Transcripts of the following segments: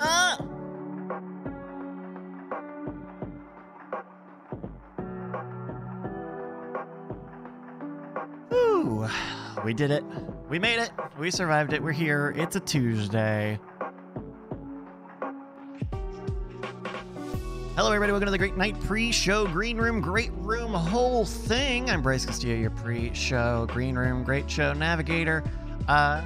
Ah! We did it. We made it. We survived it. We're here. It's a Tuesday. Hello, everybody. Welcome to the Great Night Pre-Show Green Room, Great Room, whole thing. I'm Bryce Castillo, your pre-show Green Room, Great Show navigator. Uh,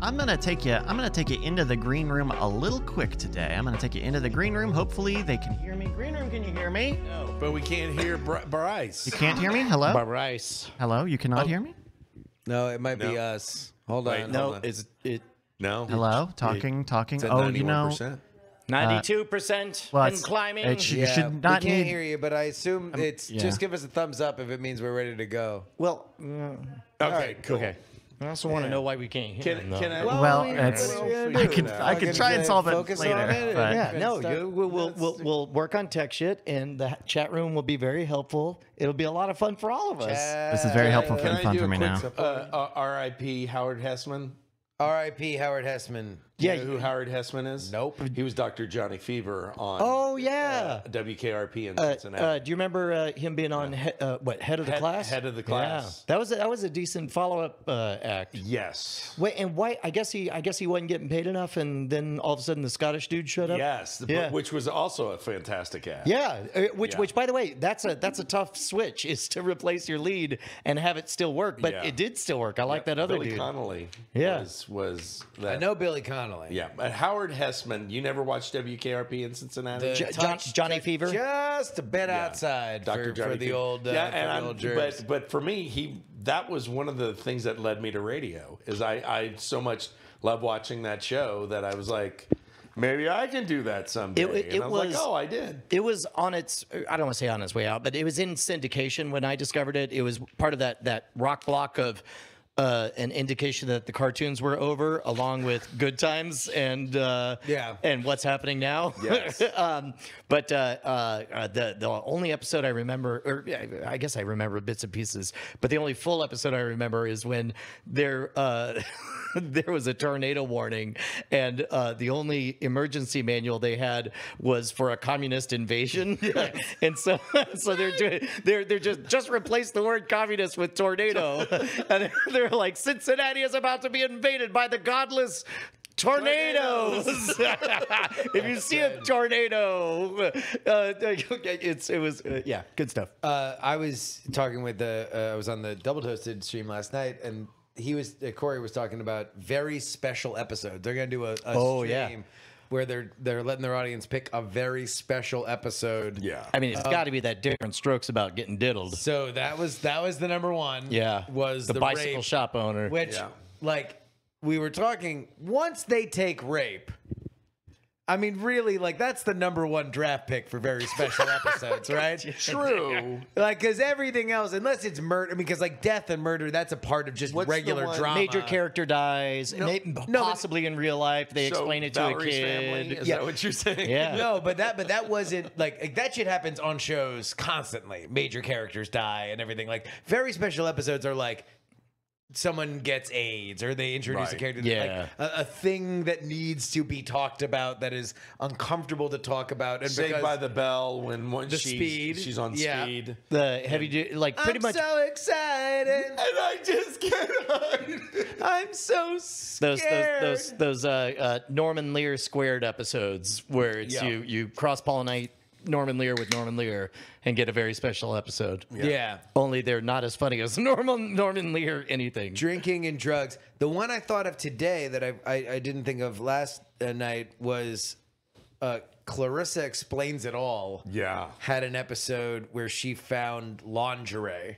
I'm gonna take you. I'm gonna take you into the green room a little quick today. I'm gonna take you into the green room. Hopefully, they can hear me. Green room, can you hear me? No, but we can't hear Br- Bryce. You can't hear me. Hello. Bryce. Hello. You cannot Oh. hear me. No, it might be us. Hold Wait, on. no. hold on. on. Is it no? Hello. Talking. Talking. It's at Oh, you know. 91%. Ninety-two percent Well, and it's- climbing. it sh- you should not we can't need. hear you, but I assume it's yeah. just give us a thumbs up if it means we're ready to go. well, Okay, cool. okay. I also want to know why we can't hear. Can, them, can. I? Well, yeah, it's- what are we gonna I do can- now? I can try and Fucking solve it focus later, on it, but- and Yeah, no, start- you, we'll, we'll, let's- we'll, we'll work on tech shit, and the chat room will be very helpful. It'll be a lot of fun for all of us. This is very helpful Can and I fun do for a me quick now. Uh, uh, R.I.P. Howard Hesseman. R.I.P. Howard Hesseman. Do Yeah, you know who Howard Hesseman is? Nope. He was Dr. Johnny Fever on Oh yeah. uh, WKRP in Uh, Cincinnati. uh, do you remember uh, him being on he, uh, what head of the Head- class? head of the Yeah. class. That was a, that was a decent follow up uh, act. yes. Wait, and why? I guess he I guess he wasn't getting paid enough, and then all of a sudden the Scottish dude showed up. Yes. the- Yeah. Which was also a fantastic act. Yeah, uh, which Yeah. which by the way, that's a that's a tough switch is to replace your lead and have it still work, but Yeah. it did still work. I like that other Billy dude. Connolly. Yeah. Was, was that. I know Billy Connolly. Yeah. But Howard Hesseman, you never watched WKRP in Cincinnati? The Jo- John- Johnny Fever? Just a bit outside Dr. for, Johnny for the Fever. old, uh, yeah, for and the old jerks. but but for me, he that was one of the things that led me to radio. Is I I so much love watching that show that I was like, maybe I can do that someday. It- it and I was, was- like, oh, I did. It was on its I don't want to say on its way out, but it was in syndication when I discovered it. It was part of that that rock block of uh, an indication that the cartoons were over, along with Good Times and uh, Yeah. and what's happening now. Yes. um, but uh, uh, the the only episode I remember, or I guess I remember bits and pieces, but the only full episode I remember is when there uh, there was a tornado warning, and uh, the only emergency manual they had was for a communist invasion, and so so they're doing they're they're just just replace the word communist with tornado, and they're like Cincinnati is about to be invaded by the godless tornadoes. if you see a tornado, uh, it's it was uh, yeah, good stuff. Uh, I was talking with the. Uh, I was on the Double Toasted stream last night, and he was. Uh, Corey was talking about very special episodes. They're gonna do a, a Oh, stream yeah. where they're they're letting their audience pick a very special episode. Yeah. I mean, it's got to be that different strokes about getting diddled. So that was that was the number one. Yeah, was the, the, bicycle rape, shop owner. which Yeah. like we were talking. Once they take rape. I mean, really, like that's the number one draft pick for very special episodes, right? True. Like, because everything else, unless it's murder, I mean, because like death and murder, that's a part of just What's regular one- drama. Major character dies, may- no, but- possibly in real life. They So explain it to a kid. Family, is Yeah. that what you're saying? Yeah. No, but that but that wasn't like, like that shit happens on shows constantly. Major characters die and everything. Like very special episodes are like someone gets AIDS or they introduce a character Yeah. like a, a thing that needs to be talked about that is uncomfortable to talk about and Saved by the Bell when when The she's, speed. she's on Yeah. speed. The heavy, du- like pretty much I'm much so excited. And I just can't. I'm so those scared. those those those uh, uh, Norman Lear squared episodes where it's Yeah. you you cross pollinate Norman Lear with Norman Lear and get a very special episode. yeah. Only they're not as funny as Norman Norman Lear anything. drinking and drugs. The one I thought of today that I I, I didn't think of last uh, night was uh, Clarissa explains it all. Yeah. had an episode where she found lingerie,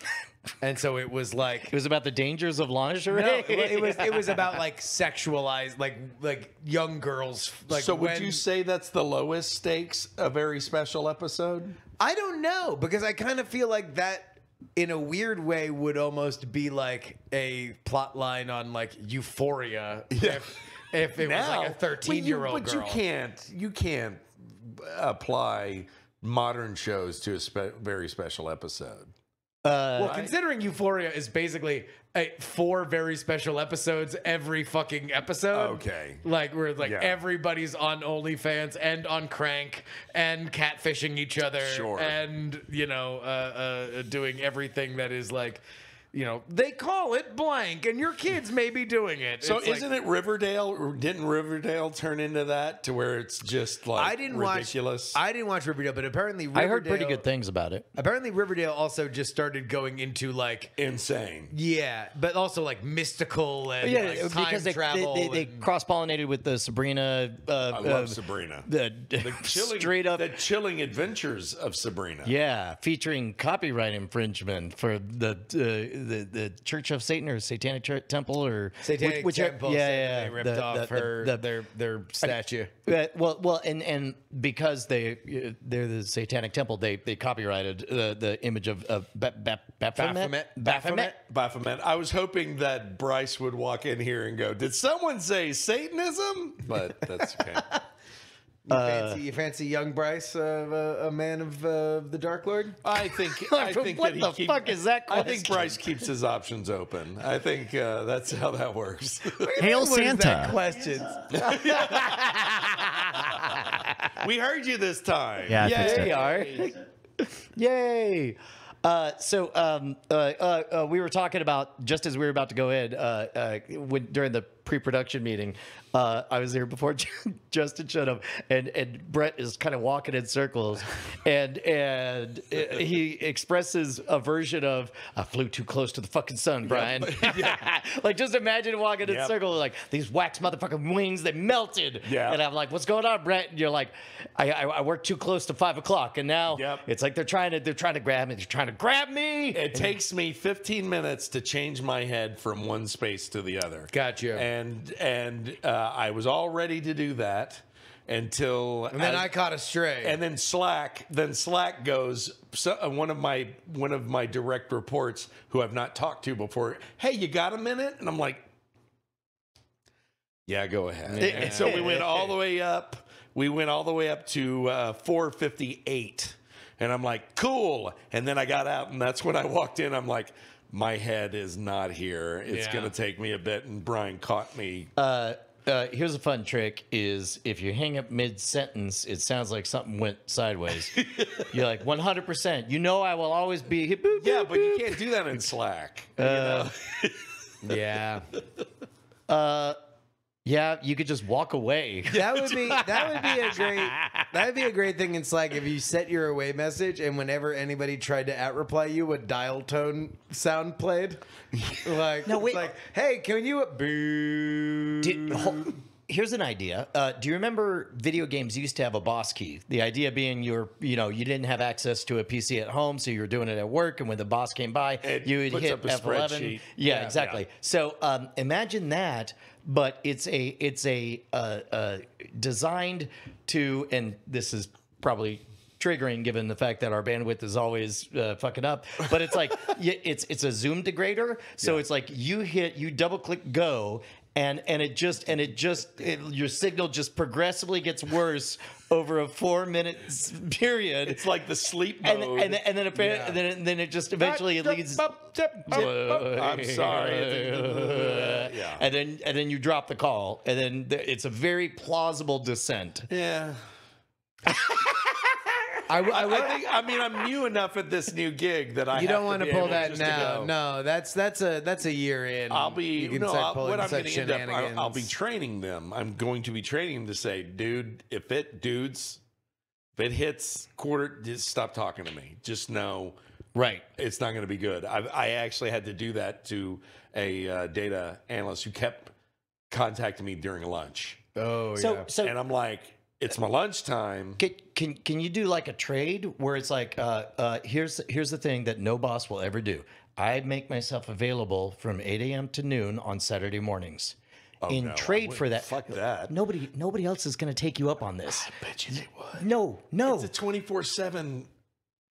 and so it was like. It was about the dangers of lingerie. No, it was it was about like sexualized like like young girls like so would when- you say that's the lowest stakes, a very special episode? I don't know because I kind of feel like that in a weird way would almost be like a plot line on like Euphoria if, if it was like a 13 year old but girl. you can't you can't apply modern shows to a spe- very special episode. Well, considering Euphoria is basically a, four very special episodes every fucking episode. Okay. Like where like Yeah. everybody's on OnlyFans and on Crank and catfishing each other Sure. and you know uh, uh, doing everything that is like. You know, they call it blank, and your kids may be doing it. So It's isn't it Riverdale? Didn't Riverdale turn into that to where it's just like I didn't ridiculous? watch. I didn't watch Riverdale, but apparently I heard pretty good things about it. Apparently, Riverdale also just started going into like Insane. yeah, but also like mystical and Yeah, like, time because they, travel. they, they, they cross pollinated with the Sabrina. Uh, I love uh, Sabrina. The, Chilling, straight up. the chilling adventures of Sabrina. Yeah, featuring copyright infringement for the uh, the the Church of Satan or Satanic Church Temple or Satanic which- Temple. Yeah, yeah, they ripped the- off the- the- her the- their their statue. Uh, well, well, and and because they they're the Satanic Temple, they they copyrighted uh, the image of of ba- ba- Baphomet. Baphomet. Baphomet. Baphomet. I was hoping that Bryce would walk in here and go, "Did someone say Satanism?" But that's okay. You fancy, you fancy young Bryce, uh, uh, a man of uh, the Dark Lord? I think. I think What that he the keep- fuck is that Question? I think? Bryce keeps his options open. I think uh, that's how that works. Hail What is that Santa. questions. we heard you this time. Yeah, I Yeah, fixed they are. Yay! Uh, so um, uh, uh, uh, we were talking about just as we were about to go in uh, uh, when, during the pre-production meeting. Uh, I was here before Justin showed up, and and Brett is kind of walking in circles, and and he expresses a version of "I flew too close to the fucking sun, Brian." like just imagine walking in Yep. circles like these wax motherfucking wings they melted. Yeah. And I'm like, "What's going on, Brett?" And you're like, "I I, I worked too close to five o'clock, and now Yep. it's like they're trying to they're trying to grab me. They're trying to grab me." It takes me 15 minutes to change my head from one space to the other. Gotcha. And and uh, I was all ready to do that until And then I caught a stray. and then Slack then Slack goes so, uh, one of my one of my direct reports who I've not talked to before. Hey, you got a minute? And I'm like, yeah, go ahead. And so we went all the way up. We went all the way up to uh, 458. And I'm like, cool. And then I got out, and that's when I walked in. I'm like, my head is not here. It's Yeah. going to take me a bit. And Brian caught me. Uh, uh, here's a fun trick: is if you hang up mid sentence, it sounds like something went sideways. you're like 100. percent You know, I will always be. boop, boop, yeah, but you boop. can't do that in Slack. yeah, Yeah, you could just walk away. that would be that would be a great that would be a great thing in Slack if you set your away message and whenever anybody tried to at reply you, a dial tone sound played. Like, No, wait. like, hey, can you boo? Did- ho- here's an idea. Uh, do you remember video games used to have a boss key? The idea being you're, you know, you didn't have access to a PC at home, so you were doing it at work, and when the boss came by, It you would hit up a F11. Yeah, Yeah, exactly. yeah. So um, imagine that, but it's a it's a uh, uh, designed to, and this is probably triggering given the fact that our bandwidth is always uh, fucking up but it's like it's it's a zoom degrader. So it's like you hit you double click go and and it just and it just it, your signal just progressively gets worse over a four minute period It's like the sleep and mode. and and then appa- and then and then it just eventually it leads I'm sorry. yeah. and then and then you drop the call and then it's a very plausible descent Yeah. I, w- I I, will- think. I mean, I'm new enough at this new gig that I. you don't want to pull that just now. No, that's that's a that's a year in. I'll be. You no, start I'll, what I'm going to end up. I'll, I'll be training them. I'm going to be training them to say, dude, if it, dudes, if it hits quarter, just stop talking to me. Just know right it's not going to be good. I, I actually had to do that to a uh, data analyst who kept contacting me during lunch, Oh so yeah. so and I'm like, it's my lunchtime. Can, can can you do like a trade where it's like uh, uh, here's here's the thing that no boss will ever do. I make myself available from 8 a.m. to noon on Saturday mornings. In Oh, no, trade for that, Fuck that. Nobody nobody else is going to take you up on this. I bet you they would. No, no. It's a 24 seven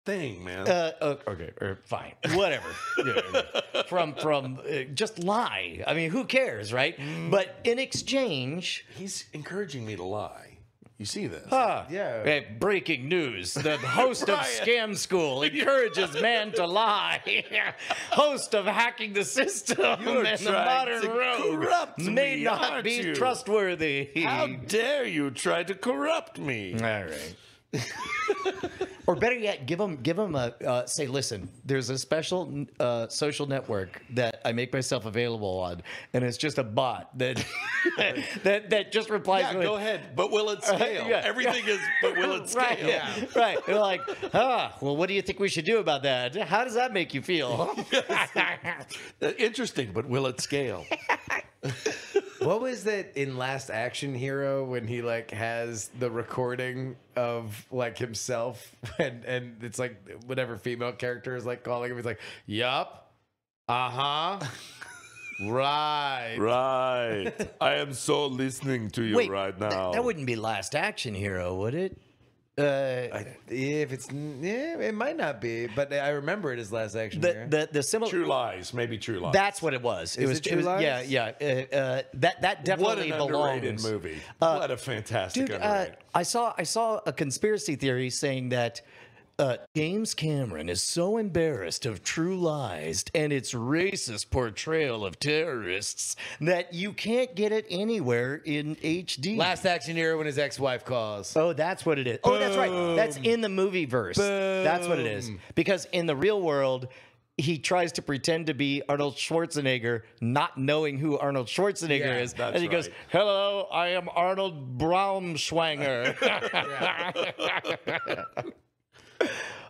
thing, man. uh, uh, okay, or fine, whatever. Yeah, from from uh, just lie. I mean, who cares, right? Mm. But in exchange, He's encouraging me to lie. You see this? Ah, Yeah. Hey, breaking news. The host of Scam School encourages man to lie. host of Hacking the System You're and the trying Modern to corrupt may me, not aren't be you? trustworthy. How dare you try to corrupt me? All right. or better yet, give them give them a uh, say. Listen, there's a special uh, social network that I make myself available on, and it's just a bot that that that just replies. Yeah, with, go ahead. But will it scale? yeah. Everything is, but will it scale? Right, yeah, right. They're like, ah, well, what do you think we should do about that? How does that make you feel? Uh, Interesting, but will it scale? What was that in Last Action Hero when he like has the recording of like himself and and it's like whatever female character is like calling him, he's like, Yup. Uh-huh. right. right. I am so listening to you Wait, right th- now. that wouldn't be Last Action Hero, would it? Uh, I, if it's yeah, it might not be, but I remember it as Last Action the Hero. the the similar. True lies, maybe true lies. That's what it was. It Is was. it True was yeah, Lies? yeah. Uh, uh, that that what definitely an belongs. underrated movie. what a fantastic Dude, uh, underrated. I saw I saw a conspiracy theory saying that uh, James Cameron is so embarrassed of True Lies and its racist portrayal of terrorists that you can't get it anywhere in HD. Last Action Hero when his ex-wife calls. Oh, that's what it is. Oh, that's right. That's in the movie verse. That's what it is. Because in the real world, he tries to pretend to be Arnold Schwarzenegger, not knowing who Arnold Schwarzenegger Yeah, is. and he goes. Hello, I am Arnold Braunschwanger.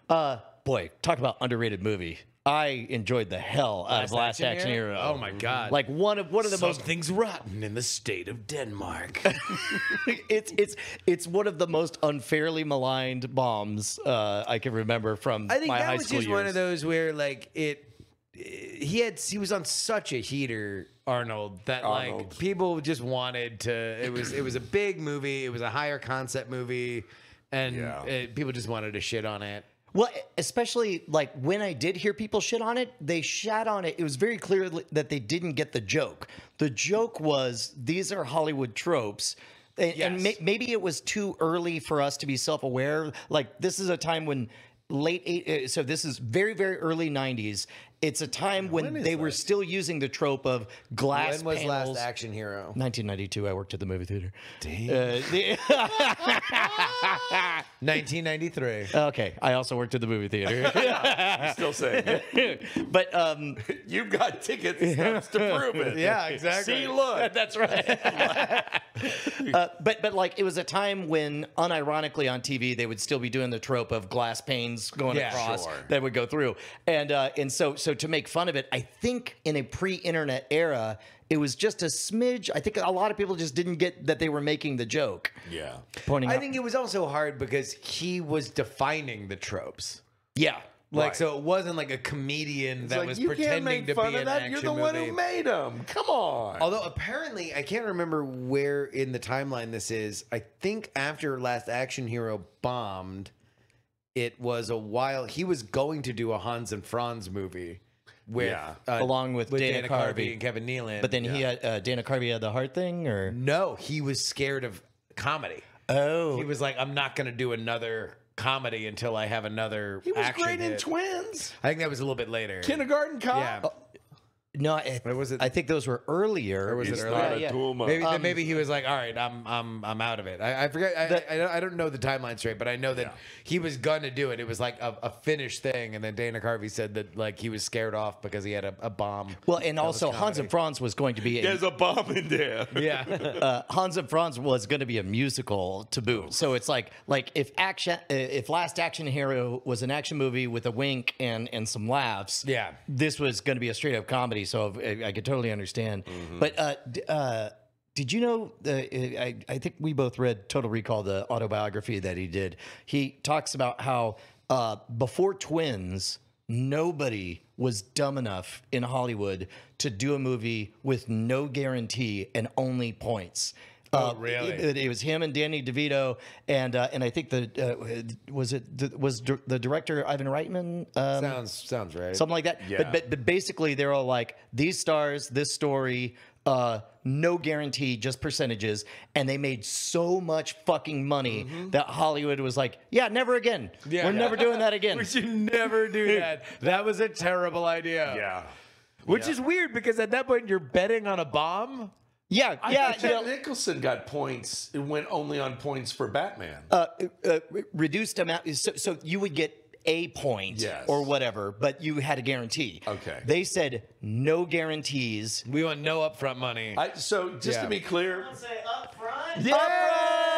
uh, boy, talk about underrated movie. I enjoyed the hell out of Last Action, Hero. Oh my god. Like one of one of the most things rotten in the state of Denmark. it's it's it's one of the most unfairly maligned bombs uh, I can remember from I think my that was school just years. one of those where like it he had he was on such a heater Arnold that like people just wanted to it was it was a big movie it was a higher concept movie and Yeah. it, people just wanted to shit on it Well, especially like when I did hear people shit on it, they shat on it. It was very clear that they didn't get the joke. The joke was these are Hollywood tropes. And, and may, maybe it was too early for us to be self aware. Like, this is a time when late eight, uh, so this is very, very early 90s. It's a time when, they were still using the trope of glass when was panels. last action hero 1992, I worked at the movie theater. Uh, the- 1993 okay, I also worked at the movie theater. Still saying it. but um, You've got ticket stubs to prove it. Yeah, exactly. See, look. That's right. uh, but but like it was a time when unironically on TV they would still be doing the trope of glass panes going Yeah, across sure. that would go through, and uh, and so so to make fun of it, I think in a pre-internet era. It was just a smidge. I think a lot of people just didn't get that they were making the joke. Yeah. Pointing I out, think it was also hard because he was defining the tropes yeah, like Right. so it wasn't like a comedian that Like, was you can't pretending make to fun be of an that. action You're the movie. one who made them. Come on. Although apparently, I can't remember where in the timeline this is. I think after Last Action Hero bombed, it was a while. He was going to do a Hans and Franz movie with Yeah. uh, Along with Dana Carvey. and Kevin Nealon. but then he had uh, Dana Carvey had the heart thing, or no, he was scared of comedy. oh, He was like, "I'm not going to do another comedy until I have another." he was action great in hit." Twins. I think that was a little bit later. Kindergarten Cop. Yeah. No, I, Or was it- I think those were earlier. Or was it earlier? Yeah, yeah. tumor. Maybe Um, maybe he was like, all right, I'm I'm I'm out of it. I, I forget. I, The- I, don't- I don't know the timeline straight, but I know that Yeah. he was gonna do it. It was like a, a finished thing, and then Dana Carvey said that like he was scared off because he had a, a bomb. well, and also Hans and Franz was going to be a, There's a bomb in there. Yeah, uh, Hans and Franz was going to be a musical taboo. So it's like like if action uh, if Last Action Hero was an action movie with a wink and and some laughs, Yeah. this was going to be a straight up comedy. So I, I could totally understand. But uh, d- uh, did you know? The, I, I think we both read Total Recall, the autobiography that he did. He talks about how uh, before Twins, nobody was dumb enough in Hollywood to do a movie with no guarantee and only points. Oh, really? It, it was him and Danny DeVito, and uh, and I think the uh, was it was the director Ivan Reitman. Um, sounds sounds right. something like that. Yeah. But, but but basically, they're all like these stars, this story. uh, no guarantee, just percentages, and they made so much fucking money that Hollywood was like, "Yeah, never again. Yeah. We're never doing that again." We should never do that. That was a terrible idea. Yeah. Which is weird because at that point you're betting on a bomb. Yeah, I yeah. thought you know, Nicholson got points. It went only on points for Batman. uh, uh, reduced amount. So, so you would get a point Yes. or whatever, but you had a guarantee. Okay. They said no guarantees. We want no upfront money. I, so just Yeah. to be clear, Say up front.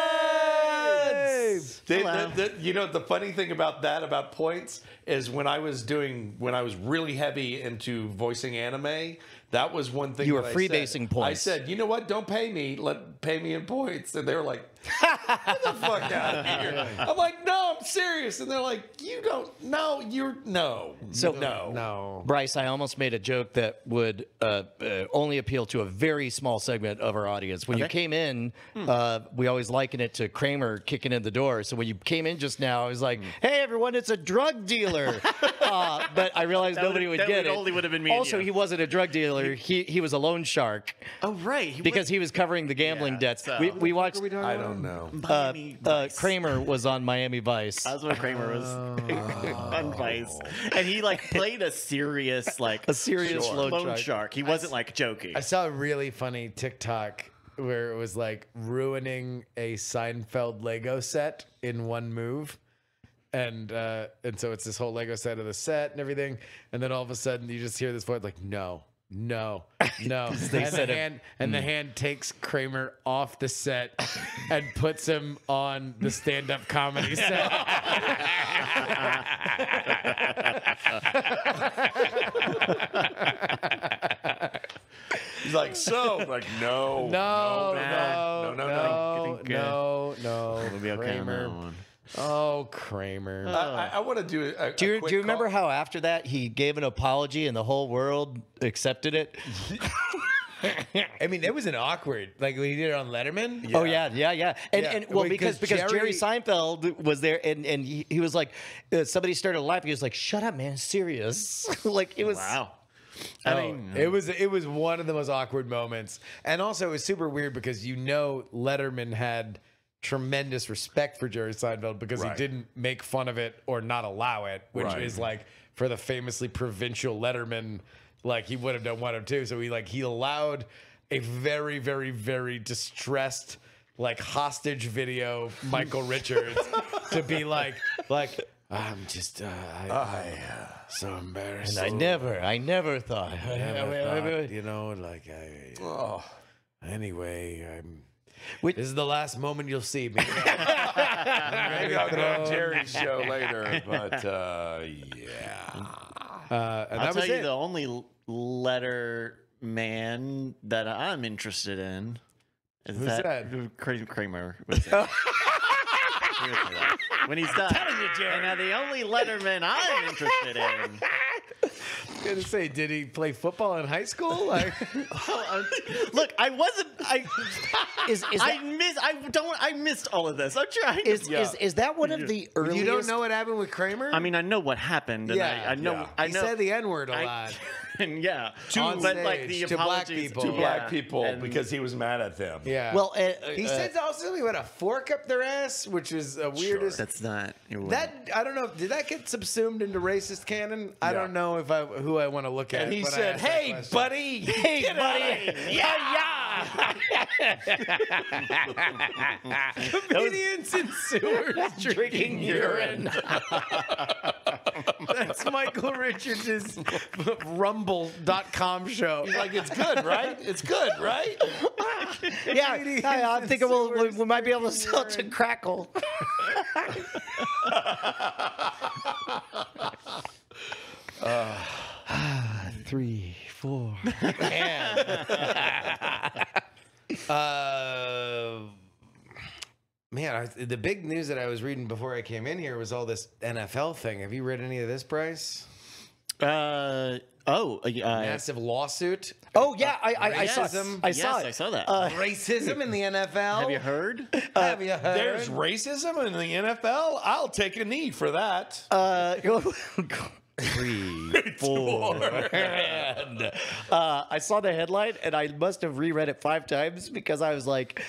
Yes! They- the- the- you know the funny thing about that about points is when I was doing when I was really heavy into voicing anime, that was one thing You were freebasing points. I said, you know what? Don't pay me. Let pay me in points. And they were like, "Get the fuck out of here!" I'm like, "No, I'm serious." And they're like, "You don't? No, you're no, So- no, no. Bryce, I almost made a joke that would uh, uh, only appeal to a very small segment of our audience. When you came in, uh, we always liken it to Kramer kicking in the door. So when you came in just now, I was like, "Hey, everyone, it's a drug dealer." uh, but I realized nobody would that get would it. only would have been me and Also, you. he wasn't a drug dealer. He he was a loan shark Oh right. He because he was covering the gambling Yeah, debts. so- We, we watched. I don't know." Uh, uh, Kramer was on Miami Vice. That's when Kramer was on Vice, and he like played a serious like A serious loan loan shark. shark. He wasn't like joking. I saw a really funny TikTok where it was like ruining a Seinfeld Lego set in one move. And uh, and so it's this whole Lego set of the set and everything, and then all of a sudden you just hear this voice like no, no, no. They and said the it- hand and the hmm. hand takes Kramer off the set and puts him on the stand-up comedy set. He's like, "So, I'm like, no, No, no, no, no, no, no, Getting no, no. We'll be okay on that Kramer. one. Oh, Kramer. I, I, I want to do a, Do you, do you remember how after that he gave an apology and the whole world accepted it? I mean, it was an awkward. Like when he did it on Letterman. Oh yeah, yeah, yeah. And, Yeah, and well, wait, because 'cause because Jerry, Jerry- Seinfeld was there, and and he, he was like, uh, somebody started laughing. He was like, "Shut up, man, it's serious." like it was. Wow. I Oh, mean, it was it was one of the most awkward moments, and also it was super weird because you know Letterman had tremendous respect for Jerry Seinfeld because Right. he didn't make fun of it or not allow it, which Right. is like for the famously provincial Letterman, like he would have done one of two. So he like he allowed a very very very distressed like hostage video Michael Richards to be like like I'm just uh, I, I'm so embarrassed. I never, I never thought. Never thought, you know, like I. Oh, Anyway, I'm. Which- this is the last moment you'll see me. maybe I'll go on Jerry's show later, but uh, yeah. Uh, and I'll that tell was you it. the only letter man that I'm interested in is Who's that, that? Kra- Kramer. was it. He was that. when he's done. And now the only Letterman I'm interested in. I was gonna say, did he play football in high school? Like, Look, I wasn't. I Is is I that, miss. I don't. I missed all of this. I'm trying. To, is, is is that one of the earliest? you don't know what happened with Kramer? I mean, I know what happened. And Yeah, I, I know. yeah. I he said the N word a I- lot. and yeah, On but like the stage, to black apologies people. To Yeah. black people and- because he was mad at them. Yeah. Well, uh, he uh, said also something about a fork up their ass, which is a weirdest. That's not. it wasn't. That I don't know. Did that get subsumed into racist canon? I Yeah. don't know if I who I want to look at. And he when I said, ask that "Hey, question." buddy, Hey, get buddy. Comedians in sewers drinking urine. That's Michael Richards' Rumble.com show. He's like, it's good, right? It's good, right? yeah, Comedians I, I'm thinking we'll, we, we might be able to sell it to Crackle. Three, four. Uh, man, I, the big news that I was reading before I came in here was all this NFL thing. Have you read any of this, Bryce? Uh oh. Uh, Massive lawsuit. Oh yeah, I I, I saw Racism. I yes, saw it. I saw that. Racism in the NFL. Have you heard? Have you heard? There's racism in the NFL. I'll take a knee for that. Uh, three, four. and uh, I saw the headline and I must have reread it five times because I was like,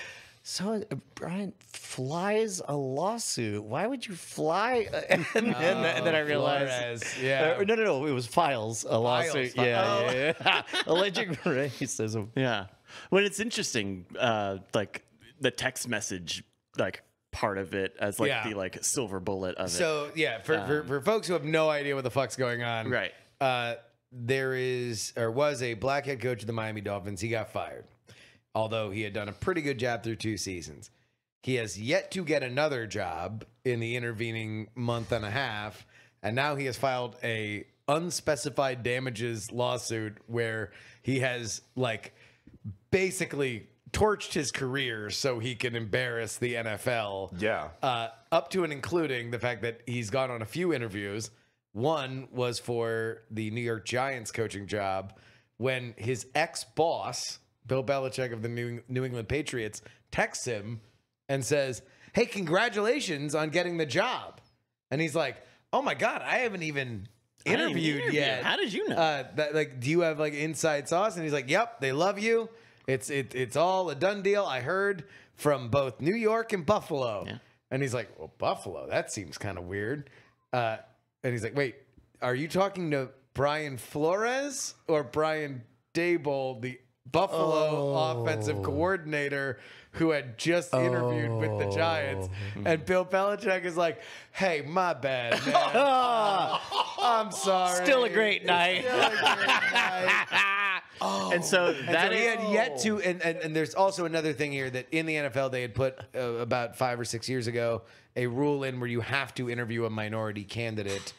so uh, Brian flies a lawsuit. Why would you fly? And then, and then I realized, Flores, yeah. Uh, no, no, no. It was files a lawsuit. Files, Yeah, yeah, yeah. alleging racism. Yeah. When it's interesting, uh, like the text message, like part of it as like Yeah. the like silver bullet of it. So yeah, for, for for folks who have no idea what the fuck's going on, Right. Uh, there is or was a black head coach of the Miami Dolphins. He got fired, although he had done a pretty good job through two seasons. He has yet to get another job in the intervening month and a half, and now he has filed a unspecified damages lawsuit where he has like basically torched his career so he can embarrass the NFL. Yeah. Uh, up to and including the fact that he's gone on a few interviews. One was for the New York Giants coaching job when his ex boss, Bill Belichick of the New, New England Patriots, texts him and says, Hey, congratulations on getting the job. And he's like, Oh my God, I haven't even interviewed interview. yet. How did you know? Uh, that, like, do you have like inside sauce? And he's like, Yep, they love you. It's it, it's all a done deal. I heard from both New York and Buffalo. Yeah. And he's like, Well, Buffalo, that seems kind of weird. Uh, and he's like, Wait, are you talking to Brian Flores or Brian Daboll, the Buffalo offensive coordinator who had just interviewed with the Giants? And Bill Belichick is like, Hey, my bad, man. Uh, I'm sorry. Still a great night. Still a great night. and so And that so he had yet to, and, and, and there's also another thing here that in the NFL they had put uh, about five or six years ago a rule in where you have to interview a minority candidate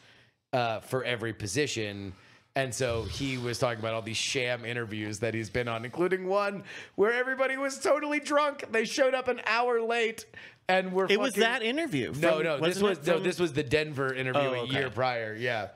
uh, for every position. And so he was talking about all these sham interviews that he's been on, including one where everybody was totally drunk. They showed up an hour late and were. it was that interview. No, from- no, this wasn't was it no, this was the Denver interview Oh, a year prior. Yeah,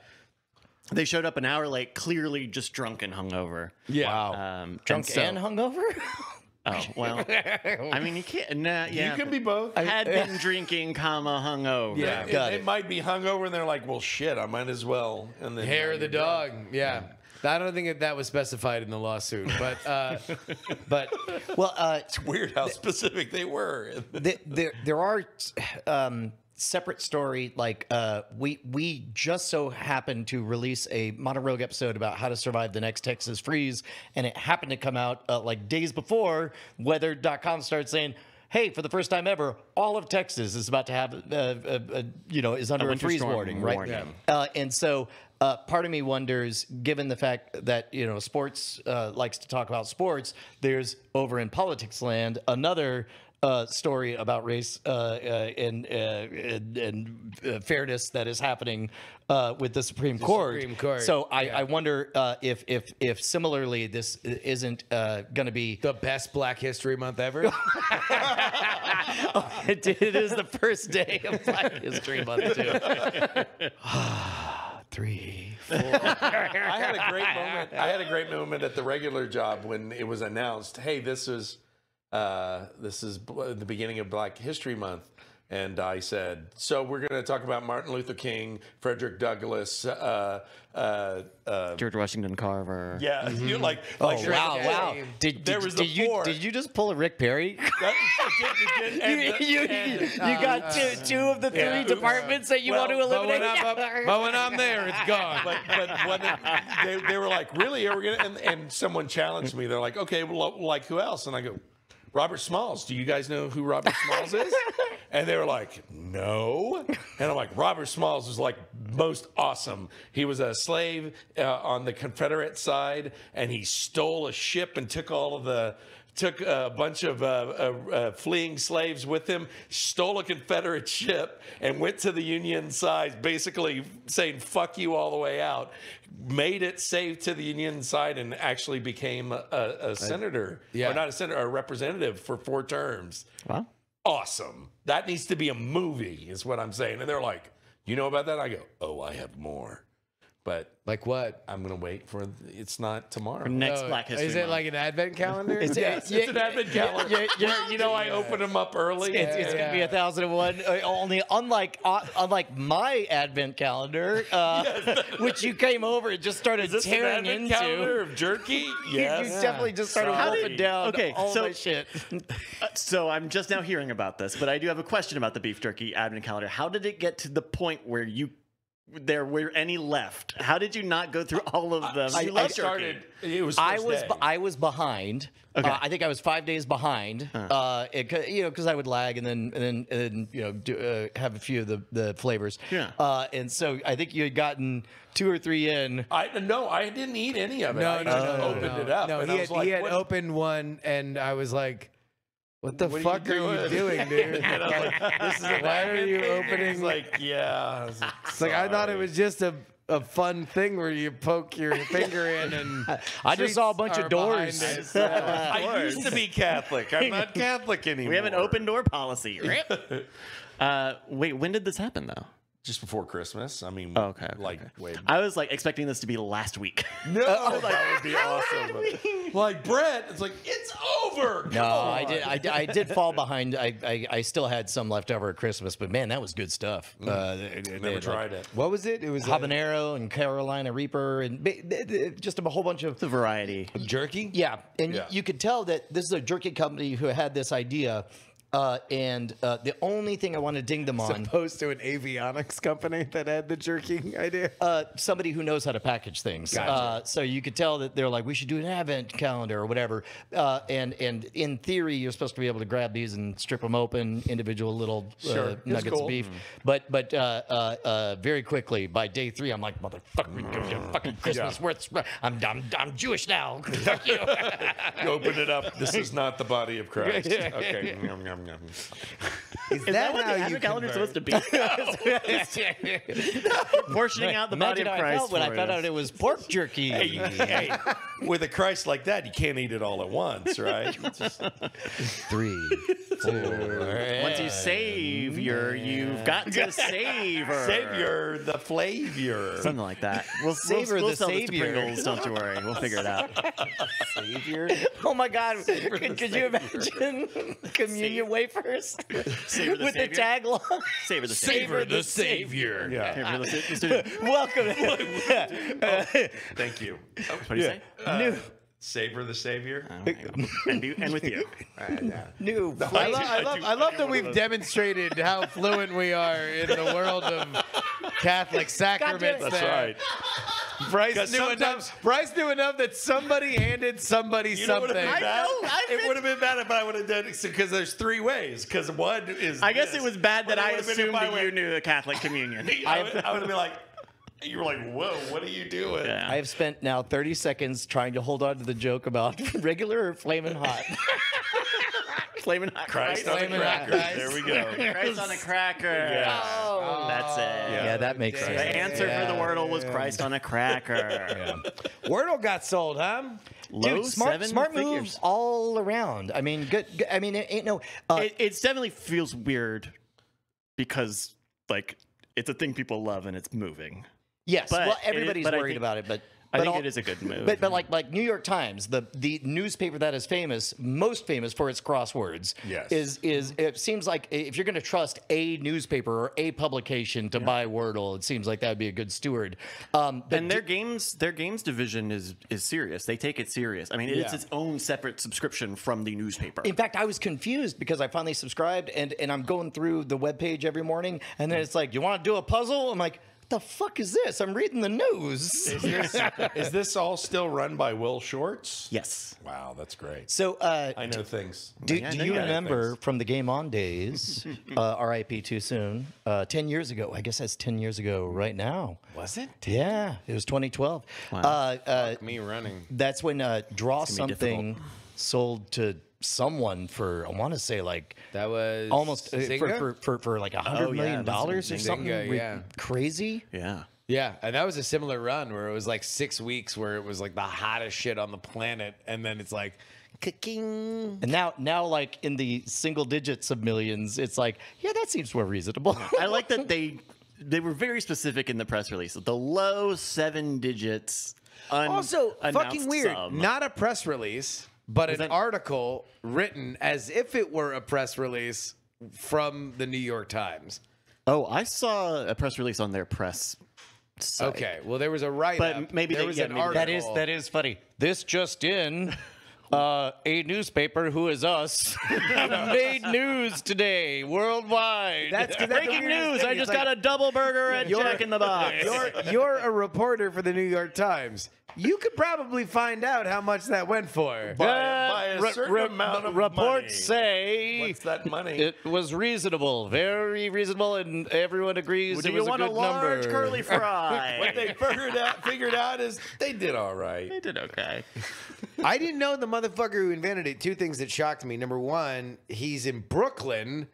They showed up an hour late, clearly just drunk and hungover. yeah. Um, Drunk so- and hungover? Oh well, I mean you can't. Nah, yeah, you can be both. I had been drinking, comma hungover. yeah, got it, it. it might be hungover, and they're like, "Well, shit, I might as well." And then Hair of the dog. Yeah. I don't think that, that was specified in the lawsuit, but uh, but well, uh, It's weird how specific they were. th- there there are um, separate story like uh, we we just so happened to release a monologue episode about how to survive the next Texas freeze, and it happened to come out uh, like days before Weather.com started saying. Hey, for the first time ever, all of Texas is about to have, uh, uh, uh, you know, is under a, winter freeze storm warning, right? warning. Uh, and so uh, part of me wonders, given the fact that you know sports uh, likes to talk about sports, there's over in politics land another. Uh, story about race uh, uh, and, uh, and, and uh, fairness that is happening uh, with the Supreme Court. Supreme Court, So I, yeah. I wonder uh, if if if similarly this isn't uh, going to be. the best Black History Month ever. it, it is the first day of Black History Month too. Three. four. I had a great moment. I had a great moment at the regular job when it was announced, "Hey, this is uh, this is the beginning of Black History Month." And I said, "So we're going to talk about Martin Luther King, Frederick Douglass, uh, uh, uh, George Washington Carver. yeah, you like, Oh like wow! yeah, Wow! Did, There did, was did the you four. did you just pull a Rick Perry? That- it did- it did- and you, the- you, and- you got two two of the three yeah. departments that you Well, want to but, when eliminate. I'm, but when I'm there, it's gone. but but when it, they, they were like, really, are we gonna? And, and someone challenged me. They're like, okay, well, like who else? And I go, Robert Smalls. Do you guys know who Robert Smalls is? And they were like, no. And I'm like, Robert Smalls was like most awesome. He was a slave uh, on the Confederate side, and he stole a ship and took all of the took a bunch of uh, uh, uh, fleeing slaves with him, stole a Confederate ship, and went to the Union side, basically saying "fuck you" all the way out. Made it safe to the Union side, and actually became a, a, a senator, yeah. or not a senator, a representative for four terms. Wow. Awesome. That needs to be a movie, is what I'm saying. And they're like, "You know about that?" I go, "Oh, I have more." But Like what? I'm gonna wait for it's not tomorrow. Next Oh, Black History Is it Month. like an advent calendar? It's, Yes, it's an advent calendar. Yeah, yeah, Where, you know, I open them up early. It's, it's gonna be a thousand and one. uh, Only unlike uh, unlike my advent calendar, uh, which you came over and just started Is this an tearing advent into. calendar of jerky? You- Yes. You definitely just started How wolfing did- down okay, all so- my shit. Uh, so I'm just now hearing about this, but I do have a question about the beef jerky advent calendar. How did it get to the point where you there were any left? How did you not go through all of them? I, You I started. jerky. It was. I was day. I was behind. Okay. Uh, I think I was five days behind. Uh, it, you know, because I would lag and then and then and then you know do, uh, have a few of the the flavors. Yeah. Uh, and so I think you had gotten two or three in. I no, I didn't eat any of it. No, I no, just no, no, opened no. it up. No, and he I had, like, he had what- opened one, and I was like, "What the what fuck are you doing, dude? And I like, this is Why are you opening- He's like, yeah. I like, It's like I thought it was just a." A fun thing where you poke your finger in and I just saw a bunch of doors. it, so- I used to be Catholic. I'm not Catholic anymore. we have an open door policy. uh, wait, when did this happen though? Just before Christmas. I mean, Oh, okay, okay, like okay. wait. I was like expecting this to be last week. No, that would be awesome. Like Brett, it's like it's over. No, I did. I, did- I did fall behind. I, I I still had some left over at Christmas, but man, that was good stuff. Uh, they- they Never had, like, tried it. What was it? It was a habanero and Carolina Reaper and ba- th- th- just a whole bunch of the variety. jerky. Yeah, and Yeah. you could tell that this is a jerky company who had this idea, uh, and uh, the only thing I want to ding them on, Opposed to an avionics company that had the jerky idea. uh, somebody who knows how to package things. Uh, so you could tell that they're like, we should do an advent calendar or whatever. Uh, and and in theory, you're supposed to be able to grab these and strip them open, individual little Sure, uh, it's nuggets cool. of beef. But but uh, uh, uh, very quickly by day three, I'm like, motherfucker, you fucking Christmas worth. I'm, I'm I'm Jewish now. Fuck you. You open it up. This is not the body of Christ. Okay. Is, Is that, what the advent calendar is supposed to be? Portioning out the body Imagine of how I Christ. felt when I for found us. out it was pork jerky. hey, with a Christ like that, you can't eat it all at once, right? Just- Three, four. Once you savior, you've got to savor. Savior, the flavor. Something like that. We'll Savor we'll, we'll the sell this to savior. Pringles. Don't you worry. We'll figure it out. Savior. Oh my God! Could, could you imagine communion wafers Savor the with savior. the tagline? Savor the Savor the Savior. Yeah. Savor the sa- let's do it. Welcome. Oh, thank you. Oh, what do you say? Uh, new, Savor the Savior. And, be, and with you. new. I, lo- I I love, I I love that we've demonstrated how fluent we are in the world of Catholic sacraments. That's there. right. Bryce 'Cause knew enough. Bryce knew enough that somebody handed somebody You know what would something. have been bad? know, I've it been- would have been bad if I would have done it because there's three ways. Because one is. I guess this, it was bad that I would've been if assumed that you knew the Catholic communion. I would, I would have been like, you were like, whoa, what are you doing? Yeah. I have spent now 30 seconds trying to hold on to the joke about regular or flaming hot. Flaming hot Christ on a cracker. Christ. There we go. Christ on a cracker. Yeah. That's it. yeah, that makes The sense. The answer for the Wordle was Christ on a cracker. Wordle got sold, huh? Low Dude, smart, seven smart figures. moves all around. I mean, good. good I mean, it ain't no. Uh, It, it definitely feels weird because, like, it's a thing people love and it's moving. yes, but well, it is- everybody's but worried think- about it, but I think all- it is a good move. But but like like New York Times, the the newspaper that is famous, most famous for its crosswords, Yes. is is it seems like if you're going to trust a newspaper or a publication to buy Wordle, it seems like that would be a good steward. Um, but and their games, their games division is is serious. They take it serious. I mean, it's Yeah. its own separate subscription from the newspaper. In fact, I was confused because I finally subscribed and, and I'm going through the webpage every morning and then it's like, you want to do a puzzle? I'm like, the fuck is this? I'm reading the news. Is this, is this all still run by Will Shortz? yes. Wow, that's great. So, uh, I know things. do, Yeah, do know you you remember things. from the Game On days, uh, RIP too soon, uh, 10 years ago? I guess that's 10 years ago right now. Was it? Yeah, it was 2012. Uh, uh, Me running. that's when uh, Draw Something sold to someone for, I want to say like That was almost uh, for, for, for, for like a hundred Oh, yeah, million it must have dollars or something re- yeah. crazy. Yeah. Yeah, and that was a similar run where it was like six weeks where it was like the hottest shit on the planet, and then it's like, kicking. And now, now, like in the single digits of millions, it's like, yeah, that seems more reasonable. I like that they they were very specific in the press release. The low seven digits. Un- Also, fucking weird. sum. Not a press release, but an that- article written as if it were a press release from the New York Times. Oh, I saw a press release on their press. Site. Okay, well, there was a write But maybe there they- was yeah, an maybe article. That is that is funny. This just in. Uh, a newspaper who is us made news today worldwide. That's 'cause that's Breaking news! thing. I just like, got a double burger at Jack in the Box. You're, you're a reporter for the New York Times. You could probably find out how much that went for. By, Uh, by a certain re- amount of reports money. say What's that money? it was reasonable, very reasonable, and everyone agrees Do it was a want a good large number. curly fry? what they figured out figured out is they did all right. They did okay. I didn't know the motherfucker who invented it. Two things that shocked me. Number one, he's in Brooklyn.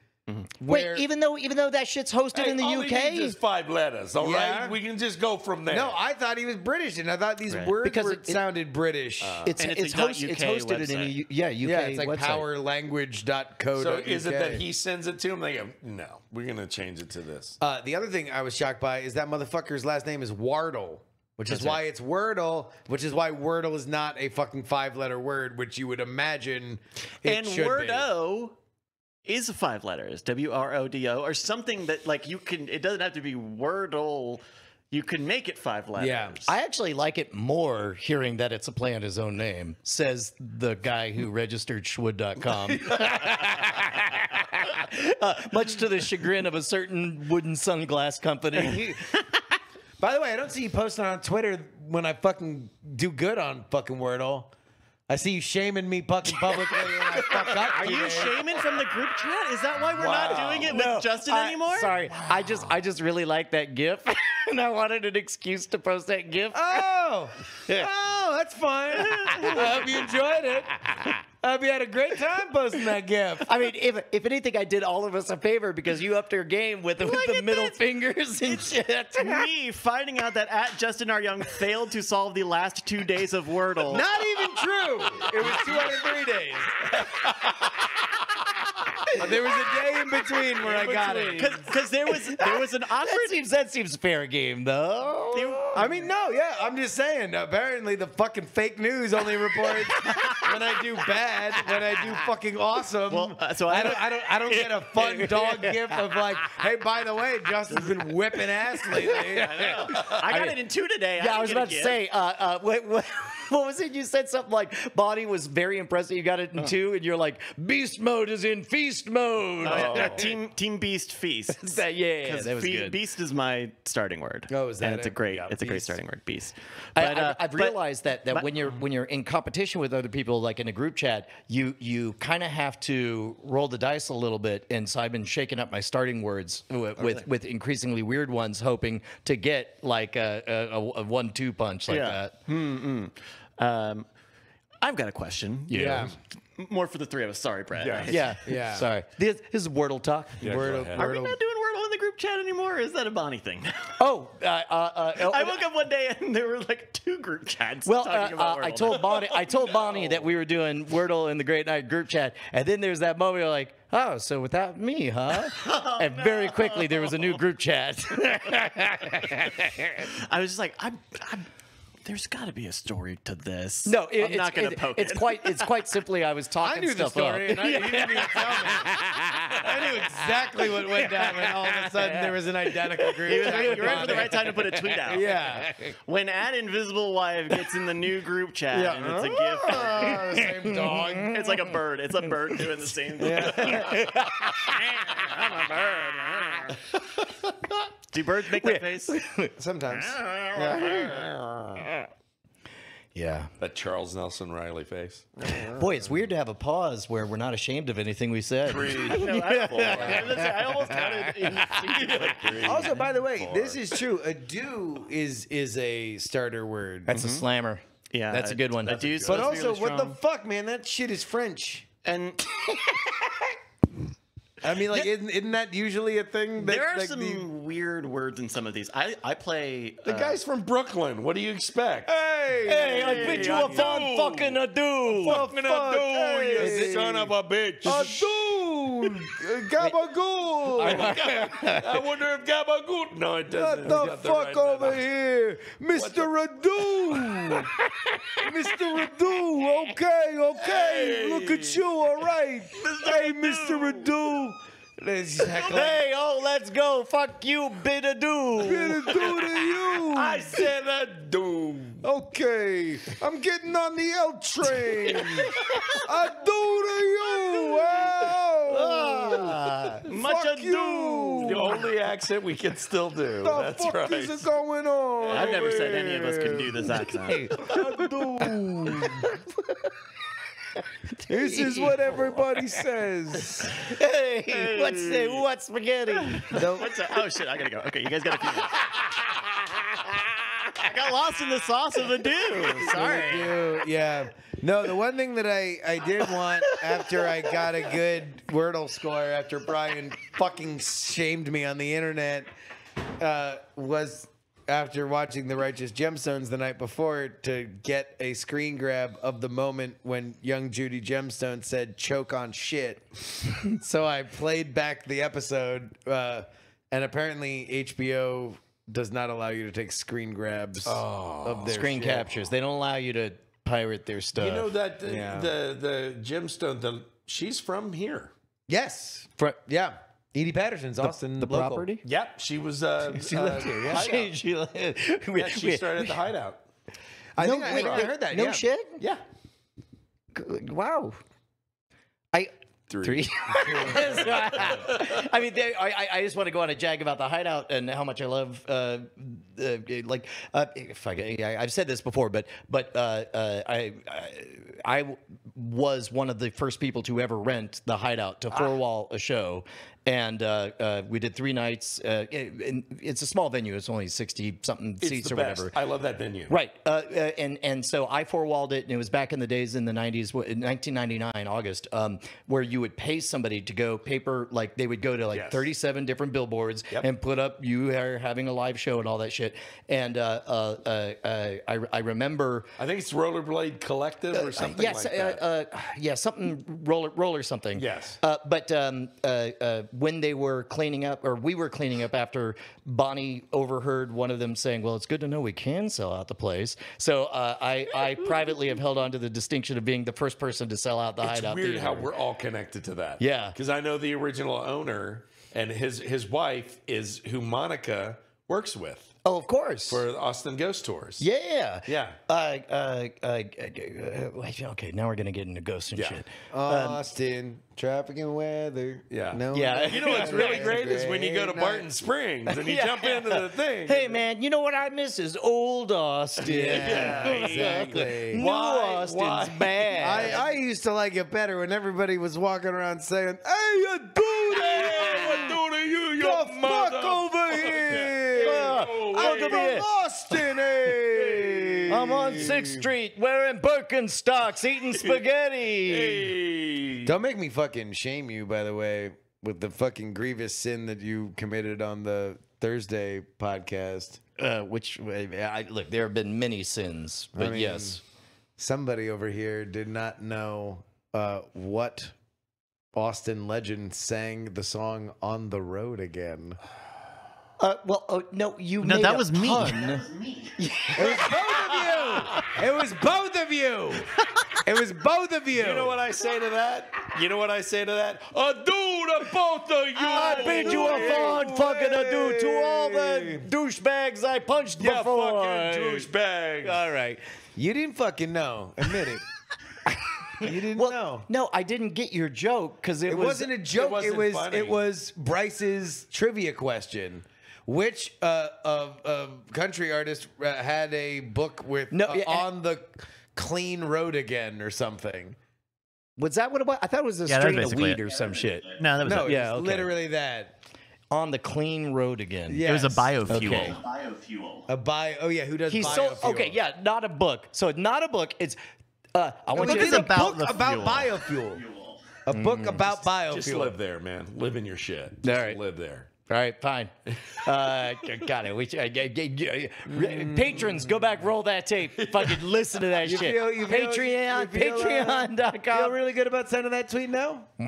Wait, even though even though that shit's hosted Hey, in the all UK, needs is five letters, all right? Yeah. We can just go from there. No, I thought he was British, and I thought these Right. words Because were, it- it- sounded British. it's And it's, it's host, it's .uk hosted in a website. Yeah UK yeah, it's like website. powerlanguage.co. so is it that he sends it to him? They go, no, we're gonna change it to this. Uh, the other thing I was shocked by is that motherfucker's last name is Wardle, which is why right. it's Wordle, which is why Wordle is not a fucking five letter word, which you would imagine it and should be. Wordo is five letters, W R O D O, or something that like you can. It doesn't have to be Wordle. You can make it five letters. Yeah. I actually like it more hearing that it's a play on his own name, says the guy who registered Shwood.com. uh, much to the chagrin of a certain wooden sunglass company. By the way, I don't see you posting on Twitter when I fucking do good on fucking Wordle. I see you shaming me fucking publicly Are you shaming from the group chat? Is that why we're Wow. not doing it with Justin I- anymore? Sorry, I just I just really like that GIF, and I wanted an excuse to post that GIF. Oh, oh, that's fine. I hope you enjoyed it. I hope you had a great time posting that GIF. I mean, if if anything, I did all of us a favor because you upped your game with, with the at middle this. fingers and shit. Me finding out that at Justin R. Young failed to solve the last two days of Wordle. Not even true. It was 203 days. there was a day in between where I got it. because there was there was an That seems that seems fair game though. I mean, no, yeah, I'm just saying. Apparently, the fucking fake news only reports when I do bad. When I do fucking awesome. Well, uh, so I I don't, don't- I don't, I don't get a fun dog gif of like, hey, by the way, Justin's been whipping ass lately. I got it in two today. Yeah, I didn't was about to say, uh, uh, what, what, what was it? You said something like Bonnie was very impressed that you got it in two, and you're like, Beast mode is in feast mode. Uh, yeah, Team Team Beast feast. That- yeah, yeah, 'Cause that was fe- good. Beast is my starting word. Oh, is that And it's a great, Yeah, it's a great Beast. starting word, Beast. I, But, uh, I, have but- realized that, that but- when you're when you're in competition with other people, like in a group chat, you you kind of have to roll the dice a little bit. And so I've been shaking up my starting words with with, with increasingly weird ones, hoping to get like a, a, a one-two punch like Yeah. that. Um, I've got a question. Yeah. M- More for the three of us. Sorry, Brad. Yeah. Yeah, Yeah. Sorry, this, this is Wordle talk. Yeah, Word go of- ahead. Are we not doing Wordle in the group chat anymore? Or is that a Bonnie thing? Oh, uh, uh, uh, oh, I woke up one day and there were like two group chats. Well, uh, about uh, I told Bonnie, I told Bonnie that we were doing Wordle in the Great Night group chat, and then there's that moment you're like, oh, so without me, huh? Oh, and very quickly there was a new group chat. I was just like, I'm, I'm there's got to be a story to this. no, it, I'm it's, not going to it- poke it's it. quite, it's quite simply I was talking I knew the stuff up. story, and I, he didn't even tell me. I knew exactly what went down when all of a sudden there was an identical group. You chat were with right for the right time to put a tweet out. Yeah. When at Invisible Wife gets in the new group chat and it's a gift. Ah, the same dog. It's like a bird. It's a bird doing the same thing. I'm a bird. Do birds make that face? Sometimes. Ah, yeah. That Charles Nelson Reilly face. Boy, it's weird to have a pause where we're not ashamed of anything we said. No, I, I almost counted in Also, by the way, this is true. A do is is a starter word. That's a mm-hmm. slammer. Yeah, That's a good one. I do. but also, what the fuck, man? That shit is French. and I mean, like, isn't, isn't that usually a thing? That, there are like, some the- weird words in some of these. I I play The uh, guy's from Brooklyn. What do you expect? Hey, Hey, Hey, I bet you a fun fucking ado. Fucking fuck, ado, hey. you son of a bitch. a dude, gabagool. I wonder if Gabagool. No, it doesn't. What It's the fuck right over number. here? Mr. Adu! Mr. Adu, okay, okay. Hey. Look at you, all right. Hey, Mr. Adu. Let's. Hey, oh, let's go. Fuck you, bit ado. Gonna do to you. I said a do. Okay, I'm getting on the L train. I do to you. Oh, Much fuck ado. you. The only accent we can still do. the That's fuck right. is going on? I've never said any of us can do this accent. Adu. This is what everybody says. Hey, what's the, what's spaghetti? What's that? Oh shit! I gotta go. Okay, you guys got a few minutes. I got lost in the sauce of the do. Sorry. do. Yeah. No, the one thing that I, I did want after I got a good Wordle score after Brian fucking shamed me on the internet uh, was after watching The Righteous Gemstones the night before to get a screen grab of the moment when young Judy Gemstone said choke on shit. so I played back the episode uh, and apparently HBO does not allow you to take screen grabs of their Screen shit. captures. They don't allow you to pirate their stuff. You know that the, Yeah. the the gemstone. The she's from here. Yes. Fr- Yeah. Edi Patterson's Austin the local. property? Yep, she was. Uh, She uh, lived here, yeah. hideout. She- she- Yeah, she started at the hideout. I No, think I, wait, I wait, heard that. No yeah. shit. Yeah, Wow. I three. three. I mean, they, I, I- I just want to go on a jag about the hideout and how much I love. Uh, uh, like, uh, if I, I, I've said this before, but but uh, uh, I, I I was one of the first people to ever rent the hideout to four wall a show. And uh, uh, we did three nights. Uh, and it's a small venue; it's only sixty something It's seats the or best. whatever. I love that venue. Right, uh, uh, and and so I four walled it, and it was back in the days in the '90s, 1999 August, um, where you would pay somebody to go paper, like they would go to like Yes. 37 different billboards Yep. and put up you are having a live show and all that shit. And uh, uh, uh, uh, I I remember. I think it's Rollerblade Collective or something yes, like that. Uh, uh, yeah, something roller roller something. Yes. Uh, but um, uh, uh, when they were cleaning up, or we were cleaning up after Bonnie overheard one of them saying, "Well, it's good to know we can sell out the place." So uh, I, I privately have held on to the distinction of being the first person to sell out the it's hideout. weird theater. how we're all connected to that. Yeah. because I know the original owner and his his wife is who Monica works with Oh, of course. for Austin Ghost Tours. yeah. Yeah. Uh, uh, uh, uh, uh, okay, now we're gonna get into ghosts and Yeah. shit. Austin, traffic and weather. Yeah. No. Yeah. You know what's really great is when you go to Great Barton night. Springs and you Yeah. jump into the thing. Hey man, you know what I miss is old Austin. Yeah, exactly. New Why- Austin's why? bad. I, I used to like it better when everybody was walking around saying, "Hey, you do Hey, I'm on Sixth Street wearing Birkenstocks, eating spaghetti. Hey. Don't make me fucking shame you, by the way, with the fucking grievous sin that you committed on the Thursday podcast. Uh, which I, look, there have been many sins, but mean- yes, Somebody over here did not know uh, what Austin legend sang the song "On the Road Again." uh, well, oh, no, you No, made that a was me. pun. It was both of you. It was both of you. It was both of you. You know what I say to that? You know what I say to that? A dude to both of you. I bid you a fond fucking adieu to all the douchebags I punched Yeah, before. fucking douchebag. All right. You didn't fucking know. Admit it. you didn't Well, know. no, I didn't get your joke because it, It was wasn't a joke. It, wasn't was funny. it was Bryce's trivia question. Which uh, of of country artist uh, had a book with No, uh, yeah, on the clean road again or something? Was that what it was? I thought it was a Yeah, that's strain of basically weed it. or some shit. No, that was No, a, it Yeah, was okay. literally that. On the clean road again. Yeah. it was a Yes. biofuel. Okay. Biofuel. A bio. Oh yeah, who does He's biofuel? so okay. Yeah, not a book. So not a book. It's uh, I want Look you at to the about book the about fuel. biofuel. A book about biofuel. Just live there, man. Live in your shit. Just right. live there. All right, fine. Uh, got it. We should, uh, uh, patrons, go back, roll that tape. Fucking listen to that shit. feel- you feel- Patreon, you feel, uh, Feel really good about sending that tweet now? you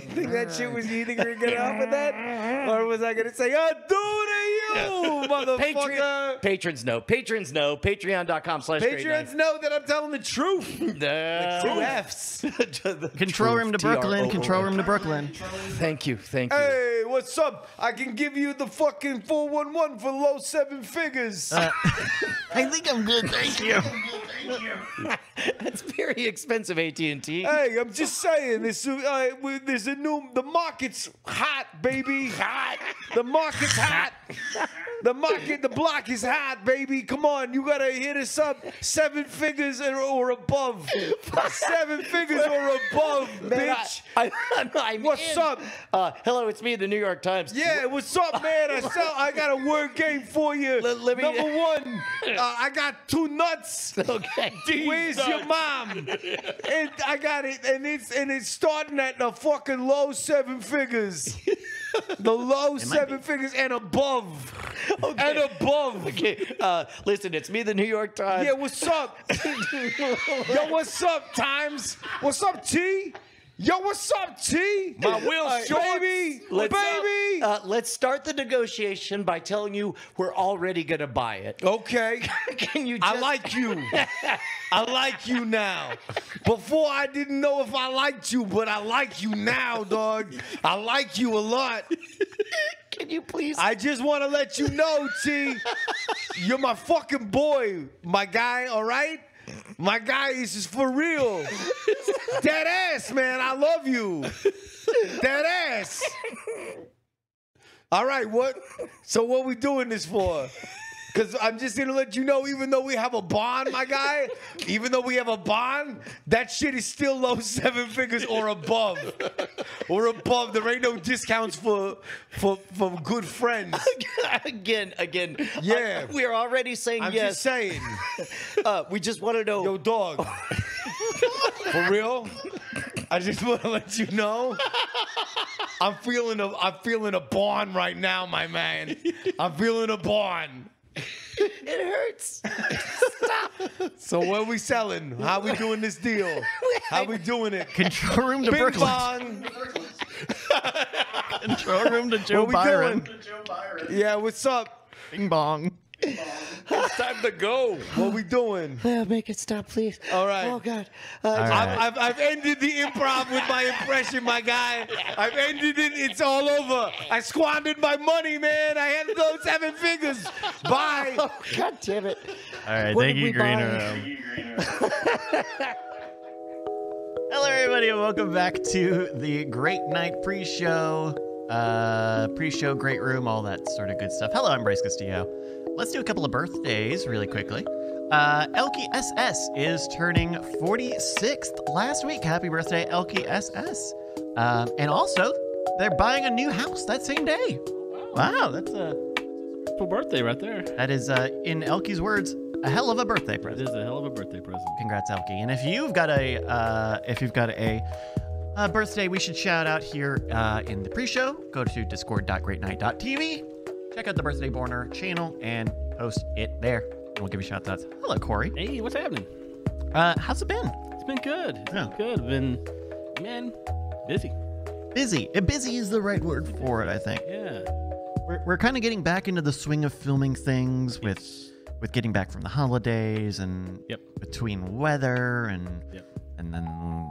think that shit was you think you were gonna help with that? Or was I gonna say, oh, do to you, motherfucker? Patreon, patrons know. Patrons know. Patreon.com slash Patrons know that I'm telling the truth. night. Uh, Two F's. Control room to Brooklyn. Control room to Brooklyn. Thank you. Thank you. Hey, what's up? I can give you the fucking 411 for low seven figures. I think I'm good, thank you. That's very expensive, AT&T. Hey, I'm just saying, this uh, there's a new. The market's hot, baby. Hot. The market's hot. The market, the block is hot, baby. Come on, you gotta hit us up. Seven figures or, above. Seven figures or above, bitch. I, I, What's in. up? Uh, hello, it's me, the New York Times. Yeah, what's up, man? I sell. I got a word game for you. Let- let me- Number one, uh, I got two nuts. Okay. Where's your mom? and I got it, and it's and it's starting at the fucking low seven figures. The low seven figures and above. And above. Okay, uh, listen, it's me, the New York Times. Yeah, what's up? Yo, what's up, Times? What's up, T? Yo, what's up, T? My Will Uh, Shortz. baby, Let's, baby. Uh, let's start the negotiation by telling you we're already gonna buy it. okay. Can you? I like you. I like you now. Before I didn't know if I liked you, but I like you now, dog. I like you a lot. Can you please? I just want to let you know, T. You're my fucking boy, my guy, all right? My guy is for real. Dead ass, man. I love you. Dead ass. All right, what? So what we doing this for? Because I'm just gonna let you know, even though we have a bond, my guy, even though we have a bond, that shit is still low seven figures or above. Or above. There ain't no discounts for for for good friends. again, again. Yeah. I- we are already saying I'm yes. just saying. uh, we just want to know. Yo, dog. For real? I just want to let you know. I'm feeling a I'm feeling a bond right now, my man. I'm feeling a bond. it hurts. So what are we selling? How are we doing this deal? How are we doing it? Control room to Bing Brooklyn. bong. Control room to Joe What we Byron. doing? Yeah, what's up? Bing bong. It's time to go. What we doing? Uh, make it stop, please. All right. Oh God. Uh, All I've. I've, I've ended the improv with my impression, my guy. I've ended it. It's all over. I squandered my money, man. I had those seven figures. Bye. Oh God damn it. All right, What thank did you, we Green buy? Room. Hello, everybody, and welcome back to the Great Night pre-show, uh, pre-show, great room, all that sort of good stuff. Hello, I'm Bryce Castillo. Let's do a couple of birthdays really quickly. Uh, Elkie SS is turning 46th last week. Happy birthday, Elkie SS. Um, and also, they're buying a new house that same day. Wow, that's a Full birthday right there. that is uh, in Elkie's words, a hell of a birthday present. It is a hell of a birthday present. Congrats, Elkie. And if you've got a uh, if you've got a, uh birthday, we should shout out here uh, in the pre-show. Go to discord.greatnight.tv. Check out the birthday borner channel and post it there. And we'll give you shout outs. Hello, Corey. Hey, what's happening? Uh, how's it been? It's been good. It's Yeah. been good. Been, man, busy. Busy. Busy is the right word for it, I think. Yeah. We're, we're kind of getting back into the swing of filming things with with getting back from the holidays and Yep. between weather and Yep. and then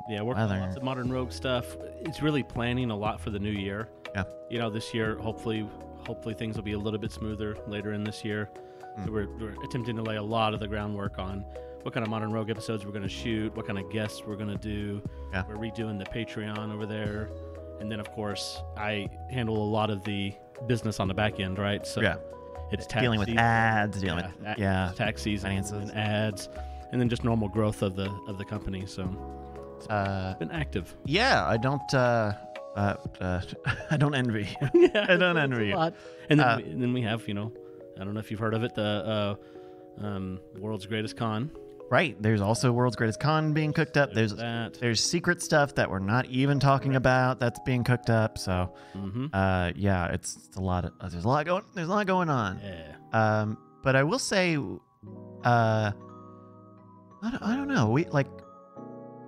Yeah, working on weather. lots of modern rogue stuff. It's really planning a lot for the new year. Yeah. You know, this year, hopefully, hopefully things will be a little bit smoother later in this year. Hmm. So we're, we're attempting to lay a lot of the groundwork on what kind of modern rogue episodes we're going to shoot, what kind of guests we're going to do. Yeah. We're redoing the Patreon over there, and then of course I handle a lot of the business on the back end, right? So Yeah. it's tax dealing with season. ads, dealing with a- yeah, tax season finances. and ads, and then just normal growth of the of the company. So uh, been active. yeah. I don't uh, uh, uh I don't envy. yeah, I don't envy you. And then, Uh, we, and then we have, you know, I don't know if you've heard of it, the uh, um, world's greatest con. right. There's also World's Greatest Con being cooked up. There's that. there's secret stuff that we're not even talking about that's being cooked up. So, Mm-hmm. uh, yeah, it's, it's a lot of uh, there's a lot going there's a lot going on. Yeah. Um, but I will say, uh, I don't, I don't know. We like,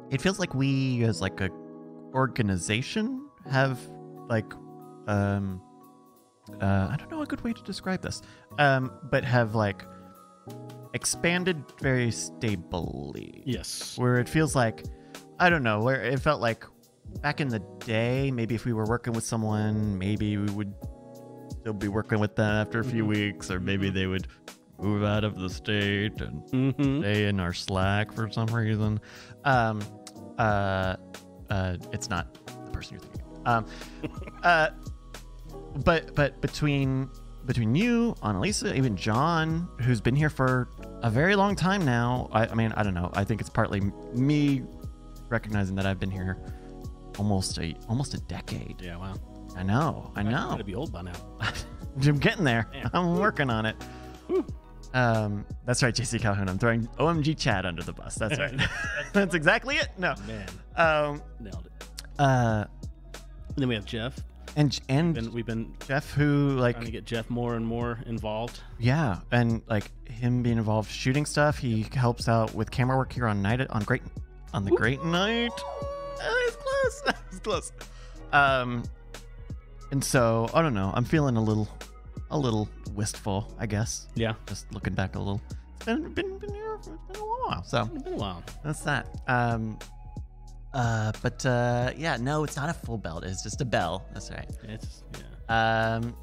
it feels like we as like a organization have like, um, uh, I don't know a good way to describe this. Um, but have like expanded very stably. Yes. Where it feels like, I don't know, where it felt like back in the day, maybe if we were working with someone, maybe we would still be working with them after a few weeks, or maybe they would move out of the state and Mm-hmm. stay in our Slack for some reason. Um, uh, uh, it's not the person you're thinking. Um, uh, but but between between you, Annalisa, even John, who's been here for a very long time now. I, I mean, I don't know. I think it's partly me recognizing that I've been here almost a almost a decade. Yeah. Wow. I know. I know. Gotta be old by now. I'm getting there. Man. I'm working on it. Um, that's right, JC Calhoun. I'm throwing OMG Chad under the bus. That's right. that's exactly it. No. Man, Um, nailed it. uh, And then we have Jeff. and and Been, we've been Jeff, who like trying to get Jeff more and more involved. yeah, and like him being involved shooting stuff. He helps out with camera work here on night on great on the Great Night. It's close. it's close. Um, and so I don't know. I'm feeling a little, a little wistful. I guess. Yeah. Just looking back a little. It's been been, been here. It's been a while. So It's been a while. that's that. Um, uh, but uh, yeah, no, it's not a full belt. It's just a bell. That's right. It's yeah. Um,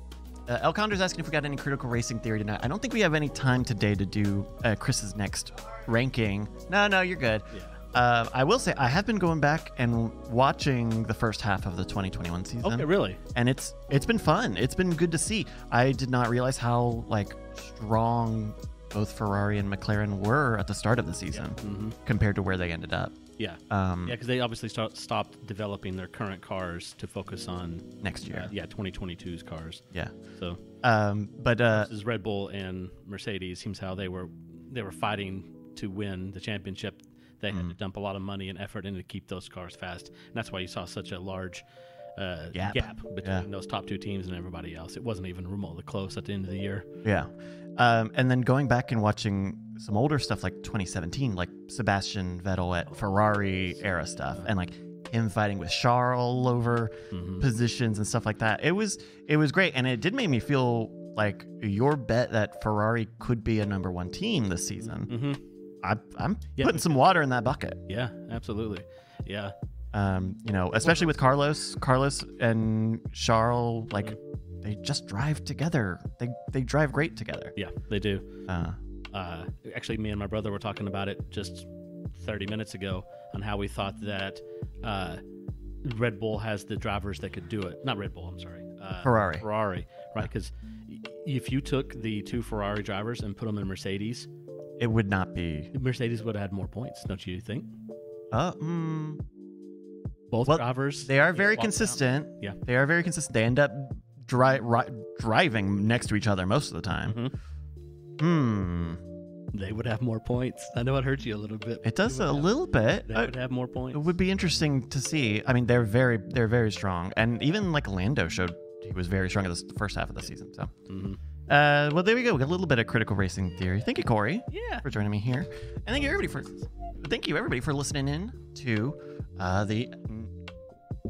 uh, El Condor's asking if we got any critical racing theory tonight. I don't think we have any time today to do uh, Chris's next ranking. No, no, you're good. Yeah. Uh, I will say I have been going back and watching the first half of the 2021 season. Okay, really? And it's it's been fun. It's been good to see. I did not realize how like strong both Ferrari and McLaren were at the start of the season Mm-hmm. compared to where they ended up. Yeah. Um, Yeah, because they obviously start, stopped developing their current cars to focus on next year. uh, yeah 2022's cars. Yeah. So Um, but uh, this is Red Bull and Mercedes. Seems how they were they were fighting to win the championship. They had Mm. to dump a lot of money and effort into keep those cars fast, and that's why you saw such a large uh, Gap. gap between Yeah. those top two teams and everybody else. It wasn't even remotely close at the end of the year. Yeah. Um, and then going back and watching some older stuff like 2017, like Sebastian Vettel at Ferrari era stuff, and like him fighting with Charles over Mm-hmm. positions and stuff like that. It was it was great, and it did make me feel like your bet that Ferrari could be a number one team this season. Mm-hmm. I, I'm Yeah. putting some water in that bucket. Yeah, absolutely. Yeah, Um, you know, especially with Carlos, Carlos and Charles, like they just drive together. They they drive great together. yeah, they do. Uh, uh, actually, me and my brother were talking about it just 30 minutes ago on how we thought that uh, Red Bull has the drivers that could do it. Not Red Bull, I'm sorry. Uh, Ferrari. Ferrari, right? Because if you took the two Ferrari drivers and put them in Mercedes, it would not be. Mercedes would have had more points, don't you think? Uh, mm, Both Well, drivers. they are very consistent. Yeah. They are very consistent. They end up dri- ri- driving next to each other most of the time. Mhm. Hmm. They would have more points. I know it hurts you a little bit. It does a have- little bit. They Uh, would have more points. it would be interesting to see. I mean, they're very, they're very strong, and even like Lando showed he was very strong in the first half of the season. So, Mhm. uh, well, there we go. We got a little bit of critical racing theory. Thank you, Corey. Yeah. for joining me here, and thank you everybody for thank you everybody for listening in to uh, the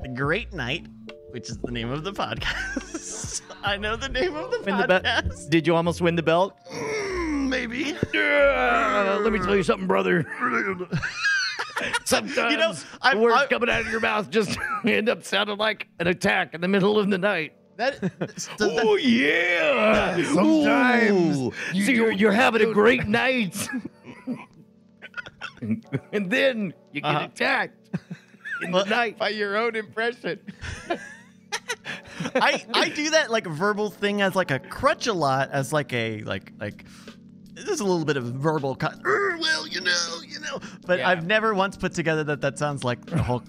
the Great Night, which is the name of the podcast. I know the name of the Win the bet. podcast. Did you almost win the belt? Mm, maybe. Uh, let me tell you something, brother. Sometimes You know, I- the words I- coming out of your mouth just end up sounding like an attack in the middle of the night. That, Oh yeah! sometimes Ooh. so you're, you're having a great night, and then you get Uh-huh. attacked in the night. by your own impression. I I do that like verbal thing as like a crutch a lot as like a like like there's a little bit of verbal cut. Well, you know, you know, but Yeah. I've never once put together that that sounds like the Hulk,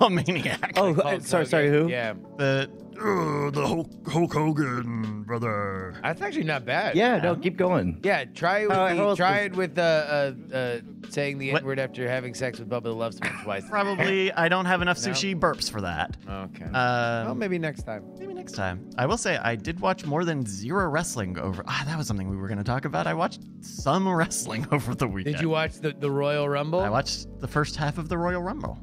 a maniac. Oh, Hulk sorry, Hogan. sorry. Who? Yeah, the uh, the Hulk, Hulk Hogan brother. that's actually not bad. Yeah, no, keep going. Yeah, try it with How- the, how try it with uh, uh, uh, saying the What? N word after having sex with Bubba the Love Sponge twice. Probably I don't have enough sushi burps for that. Okay. Um, well, maybe next time. Maybe next time. I will say I did watch more than zero wrestling over. Ah, that was something we were going to talk about. I watched some wrestling over the weekend. Did you watch the, the Royal Rumble? I watched the first half of the Royal Rumble.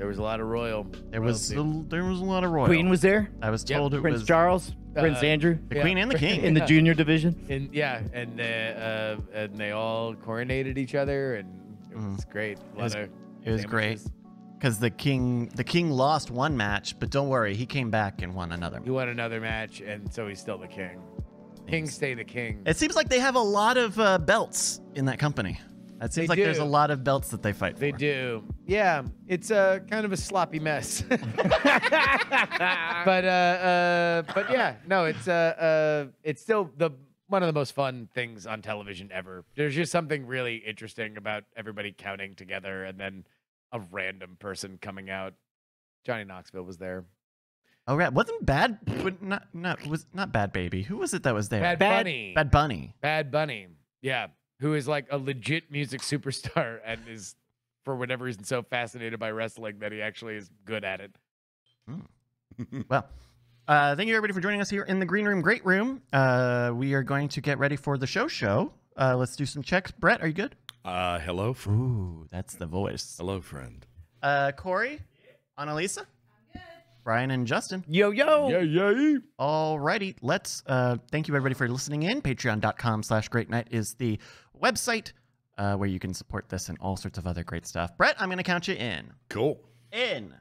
There was a lot of Royal. There was a, there was a lot of Royal. Queen was there. I was Yep, told it Prince was Charles, Prince Uh, Andrew, the yeah. Queen and the King. in the junior division. And yeah, and uh, uh, and they all coronated each other, and it was great. A lot Mm. was- it was great because the King the King lost one match, but don't worry, he came back and won another. He won another match, and so he's still the king. King stay the king. It seems like they have a lot of uh, belts in that company. It seems They like there's a lot of belts that they fight They for. do. Yeah, it's a kind of a sloppy mess. but uh, uh, but yeah, no, it's uh, uh, it's still the one of the most fun things on television ever. There's just something really interesting about everybody counting together and then a random person coming out. Johnny Knoxville was there. Oh right, wasn't bad? would- Not not was not bad baby. Who was it that was there? Bad, Bad- Bunny. Bad Bunny. Bad Bunny. Yeah, who is like a legit music superstar and is for whatever reason so fascinated by wrestling that he actually is good at it. Well, uh, thank you everybody for joining us here in the green room, great room. Uh, we are going to get ready for the show. Show. Uh, let's do some checks. Brett, are you good? Uh, hello, friend. Ooh, that's the voice. Hello, friend. Uh, Corey, Annalisa, Brian, and Justin. Yo yo. yeah. Alrighty, let's uh, thank you everybody for listening in. Patreon.com slash great night is the website uh, where you can support this and all sorts of other great stuff. Brett, I'm going to count you in. Cool. In